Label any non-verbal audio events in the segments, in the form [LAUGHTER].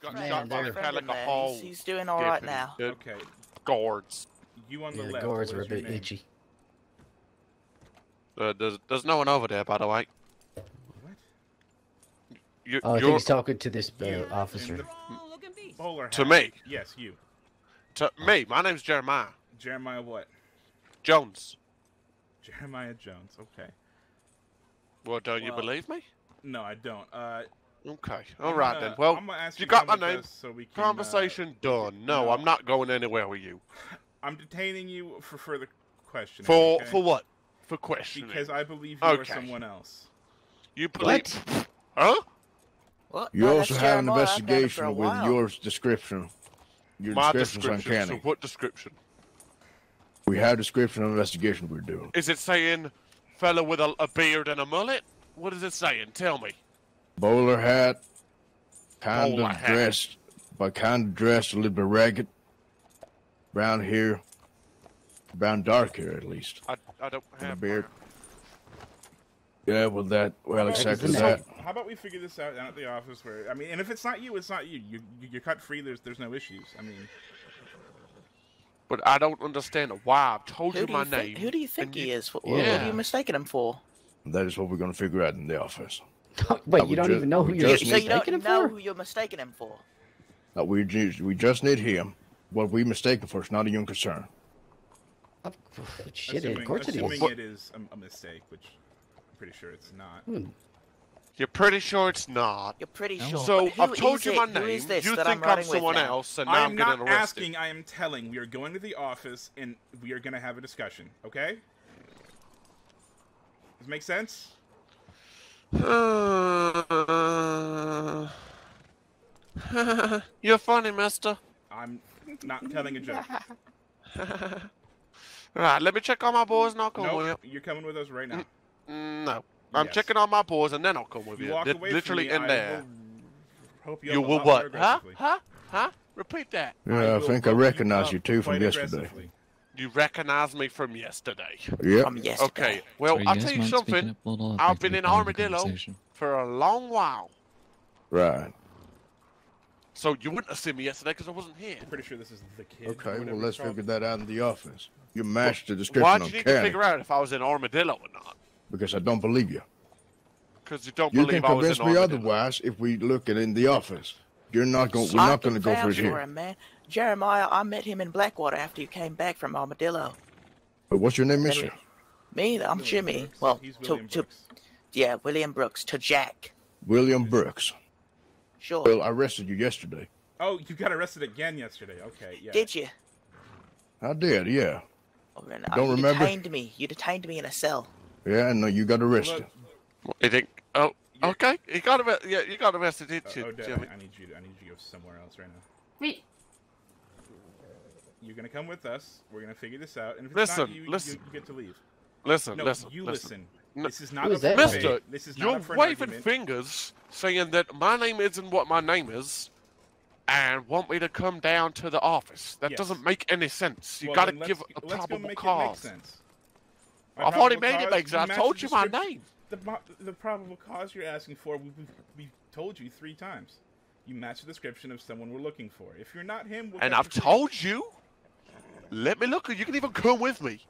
got Man, shot by they're- the kind of like a Man, he's, he's doing all right now. Okay, Guards. you on the Yeah, the left. guards what are a bit name? itchy. Uh, there's, there's no one over there, by the way. What? You, Oh, I think you're he's talking to this uh, You officer. the to me. Yes, you. To me. My name's Jeremiah Jeremiah what? Jones. Jeremiah Jones. Okay. Well, don't you believe me? No, I don't. Uh, Okay. I'm All right gonna- then. Well, I'm gonna ask you to got my name. So we can, uh, conversation done. No, no. I'm not going anywhere with you. I'm detaining you for further questioning. For okay? for what? For questioning. Because I believe you are someone else. you believe? Huh? What? You No, also have an Jeremiah. I've known him for a investigation with while. your description. Your My description's description. So what description? We have description of investigation we're doing. Is it saying fella with a, a beard and a mullet? What is it saying? Tell me. Bowler hat, kind Bowler of hat. dressed, but kind of dressed a little bit ragged. Brown hair, brown dark hair at least. I, I don't And a have beard. Yeah, well that, well How about- exactly isn't that. How about we figure this out down at the office? Where I mean, and if it's not you, it's not you. You you- you're cut free. There's there's no issues. I mean, But I don't understand why. I've told Who you my you name. Who do you think he you- is? What, what are you mistaking him for? That is what we're going to figure out in the office. [LAUGHS] Wait, you don't ju- even know who you're just so you don't mistaking him know for? who you're mistaking him for. Uh, we ju- we just need him. What we mistaken for is not a young concern. Oh, Shit, assuming, of course it assuming is. What- it is a, a mistake, which I'm pretty sure it's not. Hmm. You're pretty sure it's not. You're pretty No. sure. So I've told you it? my Who name. is this you think I'm I'm someone now? else, and now I I'm am not arrested. asking. I am telling. We are going to the office, and we are going to have a discussion. Okay? Does it make sense? [SIGHS] You're funny, mister. I'm not telling a joke. [LAUGHS] Alright, let me check on my boys and I'll come with Nope, you're coming with us right now. Mm, No. I'm Yes. checking on my boys and then I'll come with you you. walk away Literally from me, in I there. will hope you, You will what? Huh? Huh? Huh? Repeat that. Yeah, I, will think I recognize up you too from yesterday. Aggressively. You recognize me from yesterday. Yeah. From yesterday. Okay. Well, Sorry, I'll tell you something. up a little? I'd I've been in part of the Armadillo for a long while. Right. So you wouldn't have seen me yesterday because I wasn't here. I'm pretty sure this is the kid. Okay, well, let's called. figure that out in the office. You matched the description Why'd on you need to figure out if I was in Armadillo or not? because I don't believe you. Because you don't You believe can I was in Armadillo. You can convince me otherwise if we look at it in the office. You're not going. We're I not going to go for vouch it for here. him, man. Jeremiah, I met him in Blackwater after you came back from Armadillo. But what's your name, Mister? me- Me, I'm William Jimmy. Brooks. Well, He's to, to yeah, William Brooks to Jack. William Brooks. Sure. Well, I arrested you yesterday. Oh, you got arrested again yesterday. Okay, yeah. Did you? I did, yeah, Oh, man, Don't you remember? detained me. You detained me in a cell. yeah. I know you got arrested. Look, You think? Oh, Yeah. okay. You got arrested. Yeah, you got arrested, didn't uh, you, Odette, Jimmy? I need you. To, I need you to go somewhere else right now. Wait, You're gonna come with us. We're gonna figure this out. And if it's not Listen, you, you- listen. you, get to leave. Listen, No, listen, you listen. listen. This is not Who a that? Mister, This is You're not a for an waving fingers, saying that my name isn't what my name is, and want me to come down to the office. That Yes. doesn't make any sense. You Well, gotta then let's- give a let's go probable make cause. It make sense. I've already made it make sense. I told you my name. The, the probable cause you're asking for, we, we, we told you three times. You match the description of someone we're looking for. If you're not him, we'll And I've you told you. Let me look. You can even come with me.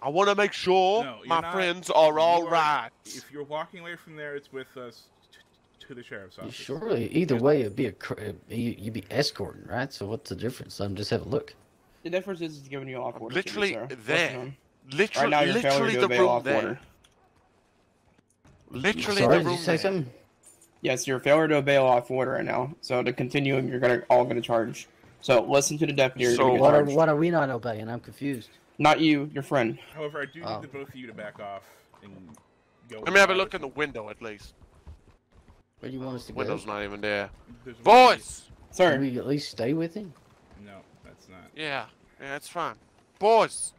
I want to make sure No, my not- friends are you all are- right. If you're walking away from there, it's with us t- to the sheriff's office. Surely, either way, it'd be a cr- you, you'd be escorting, right? So what's the difference? Let me just have a look. the difference is it's giving you off order. Literally sir. There. Literally, Right now, you're failing literally to the obey room off there. order. Literally Sorry, the did room you say there. something? Yes, you're failure to obey off order right now. So to continue, you're gonna all gonna charge. So listen to the deputy. So What are, what are we not obeying? I'm confused. Not you, your friend. However, I do need Oh. the both of you to back off and go. Let me have a look in the window at least. Where do you want us to go? Window's not even there. There's Boys! Sir, Can we at least stay with him? No, that's not. Yeah, yeah, it's fine. Boys!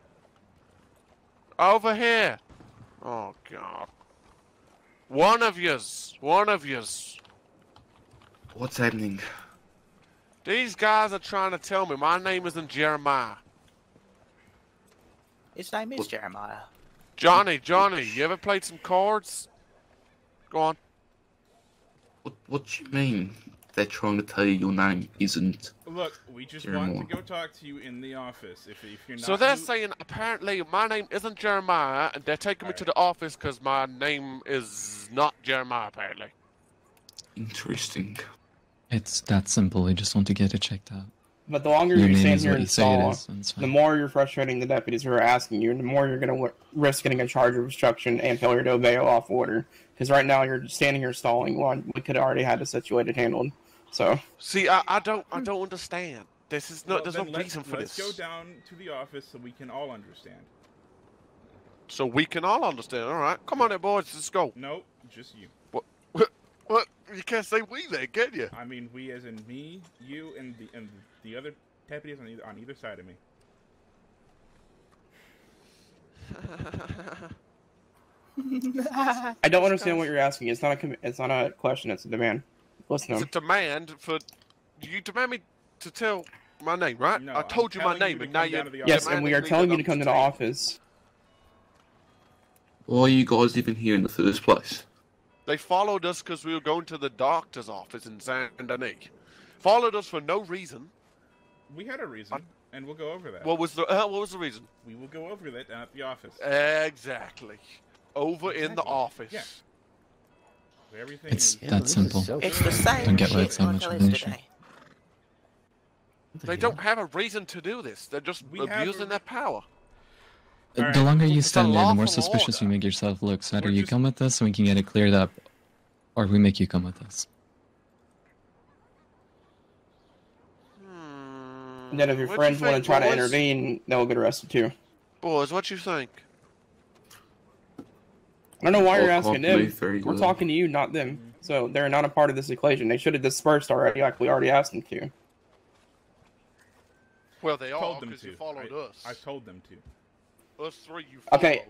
Over here! Oh, God. One of yous! One of yous! What's happening? These guys are trying to tell me my name isn't Jeremiah. His name is Jeremiah. Johnny, Johnny, you ever played some cards? Go on. What What do you mean? they're trying to tell you your name isn't. Look, we just Jeremiah. want to go talk to you in the office. If, if you're not, So they're who- saying apparently my name isn't Jeremiah, and they're taking me to the office because my name is not Jeremiah. Apparently. Interesting. It's that simple. We just want to get it checked out. But the longer Your you name stand here and you say stall, is, and it's the more you're frustrating the deputies who are asking you, and the more you're going to risk getting a charge of obstruction and failure to obey a lawful order. Because right now you're standing here stalling when we could have already had the situation handled. So See, I, I don't I don't understand. This is no Well, there's no reason for let's this. go down to the office so we can all understand. So we can all understand. All right, come on, then, boys. Let's go. No, just you. What? [LAUGHS] What? What? You can't say we then, can you? I mean, we as in me, you, and the and the other deputies on either on either side of me. [LAUGHS] I don't understand what you're asking. It's not a it's not a question. It's a demand. Listen It's a demand for you demand me to tell my name, right? No, I I'm told you my telling you name, and now come you down to the Yes, and we are telling you to come to the office. Why are you guys even here in the first place? They followed us because we were going to the doctor's office in Saint Denis. Followed us for no reason. We had a reason, and we'll go over that. What was the uh, What was the reason? we will go over that down at the office. Exactly. Over in the office. Yeah. Everything. It's is- Yeah, that is simple. so It's the same Don't get why so much Mark of an Ellis issue. today. What the They hell? don't have a reason to do this. They're just We abusing a- their power. Alright. The longer you stand there, the more lawful suspicious you make yourself look. So either We're you just- come with us and we can get it cleared up, or we make you come with us. Hmm. And then if your What you friends want to think, try to intervene, they'll get arrested too. Boys, what you think? I don't know why you're asking them. We're talking to you, not them. So they're not a part of this equation. They should have dispersed already, like we already asked them to. Well, they told are because to. you followed I, us. I told them to. Us three, you followed. Okay.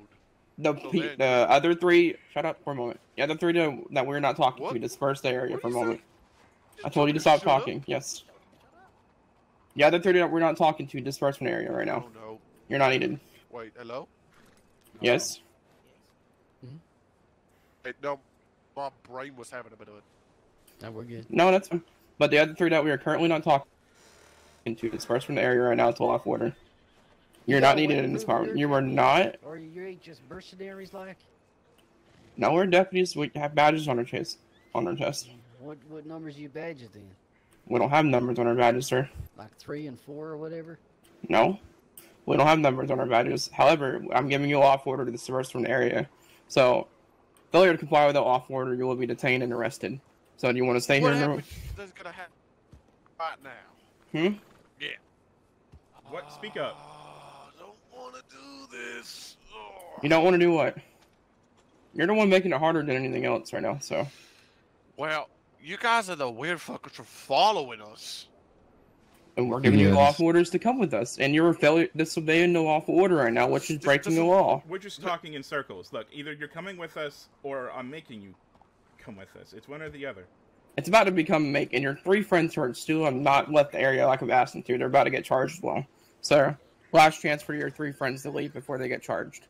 The So pe- then- the other three, shut up for a moment. The other three that that we're not talking What? to, disperse the area What for a moment. I told you to Shut stop up. talking. Yes. The other three that we're not talking to, disperse from the area right now. Oh no. You're not needed. Wait, hello? Yes. Mm-hmm. Hey, no, my brain was having a bit of it. No, we're good. No, that's fine. But the other three that we are currently not talking to, disperse from the area right now until off order. You're not needed in this department. You are not. Or you ain't just mercenaries like? No, we're deputies. We have badges on our chest. On our chest. What what numbers you badges then? We don't have numbers on our badges, sir. Like three and four or whatever? No, we don't have numbers on our badges. However, I'm giving you a off order to disperse from the area. So, failure to comply with the off order, you will be detained and arrested. So, do you want to stay What here? in happened? That's gonna happen right now. the... Hmm? Yeah. What? Speak up. Oh, I don't want to do this. Oh. You don't want to do what? You're the one making it harder than anything else right now. So, Well, you guys are the weird fuckers for following us. and we're giving you Yes. off orders to come with us, and you're failure disobeying the lawful order right now, which is breaking this the law. We're just talking in circles. Look, either you're coming with us, or I'm making you come with us. It's one or the other. It's about to become make, and your three friends who are still have not left the area like I've asked them to. They're about to get charged as well. So, last chance for your three friends to leave before they get charged.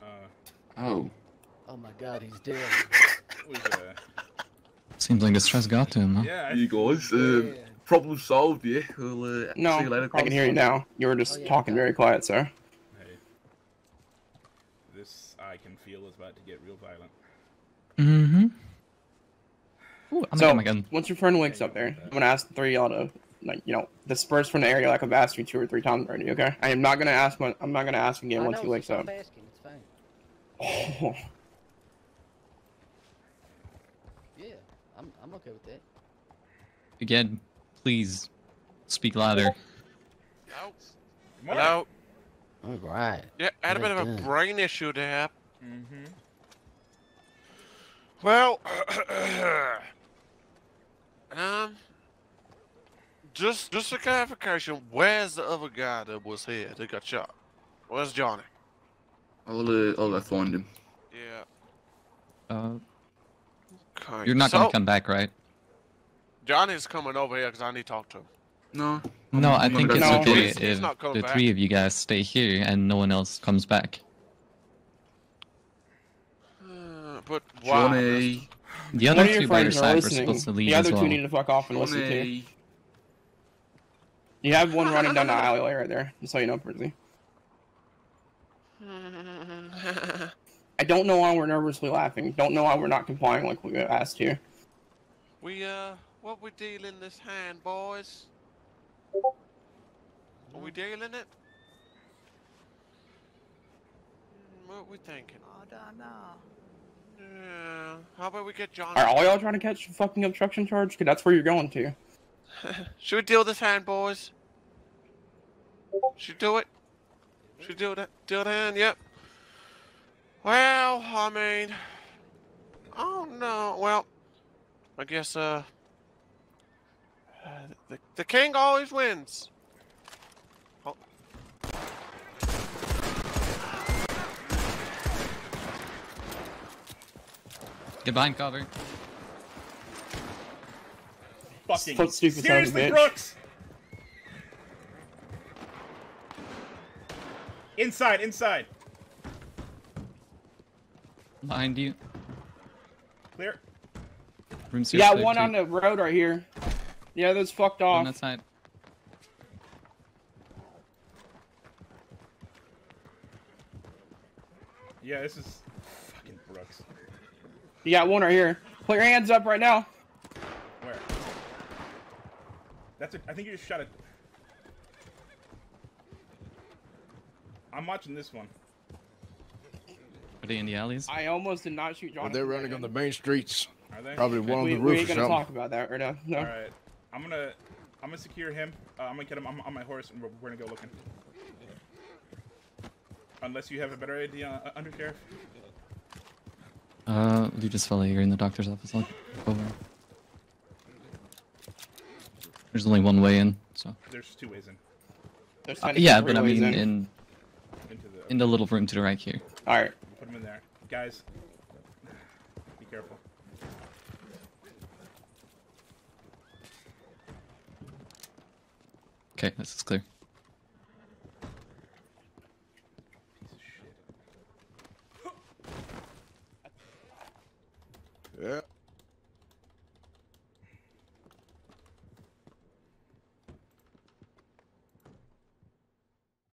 Uh, Oh. Oh my god, he's dead. [LAUGHS] it was, Seems like the stress got to him, huh? yeah. I- You guys, um, Yeah. problem solved, yeah? We'll, uh, No, see you later, I can hear you now. You were just Oh, yeah, talking very quiet, sir. Hey, this I can feel is about to get real violent. Mm-hmm. Ooh, I'm so, gonna my gun. once your friend wakes up there, I'm gonna ask the three of y'all to, like, you know, disperse from the area like I've asked you two or three times already. Okay? I am not gonna ask. When, I'm not gonna ask again I once know, he so wakes stop up. asking, it's fine. Oh, [LAUGHS] Yeah, I'm, I'm okay with that. Again, please speak louder. Hello? Come. Hello? All right. Yeah, I had a bit of a brain issue there. Mm-hmm. Well, [CLEARS THROAT] um, just just a clarification. Where's the other guy that was here that got shot? Where's Johnny? I'll, uh, I'll go find him. Yeah. Uh, Okay. you're not so, gonna come back, right? Johnny's coming over here because I need to talk to him. No, No, I I'm think gonna it's go okay He's- he's if not coming the back. three of you guys stay here and no one else comes back. Uh, but wow. Johnny. The other two by your friends are were listening. supposed to leave The as other well. two need to fuck off and listen too. Johnny. You have one running down the alleyway right there. Just so you know, Percy. [LAUGHS] I don't know why we're nervously laughing. Don't know why we're not complying like we asked you. we uh, what we dealing this hand, boys? Are we dealing it? Hmm, What we thinking? I don't know. Yeah. How about we get John? Are all y'all trying to catch a fucking obstruction charge? Cause that's where you're going to. [LAUGHS] Should we deal this hand, boys? Should do it? Should we deal that? Deal the hand? Yep. Well, I mean, oh no. Well, I guess uh, uh the the king always wins. Get behind cover. Fucking Fuck stupid son seriously, bitch. Brooks. Inside, inside. Behind you. Clear. Room You got clear, one too. on the road right here. The other's fucked On that off. side. Yeah, this is fucking Brooks. You got one right here. Put your hands up right now. Where? That's a, I think you just shot it. I'm watching this one. Are they in the alleys? I almost did not shoot Well, they're running on the main streets. Are they? Probably one on We, the we roof or ain't gonna something. talk about that right now. No. All right. I'm gonna, I'm gonna secure him. Uh, I'm gonna get him on, on my horse, and we're, we're gonna go looking. Unless you have a better idea, uh, under sheriff. Uh, you just fell here in the doctor's office. I'll over. There's only one way in, so. There's two ways in There's Uh, yeah, but I mean, in. in into the. in the little room to the right here. All right. Put him in there, guys. Be careful. Okay, this is clear.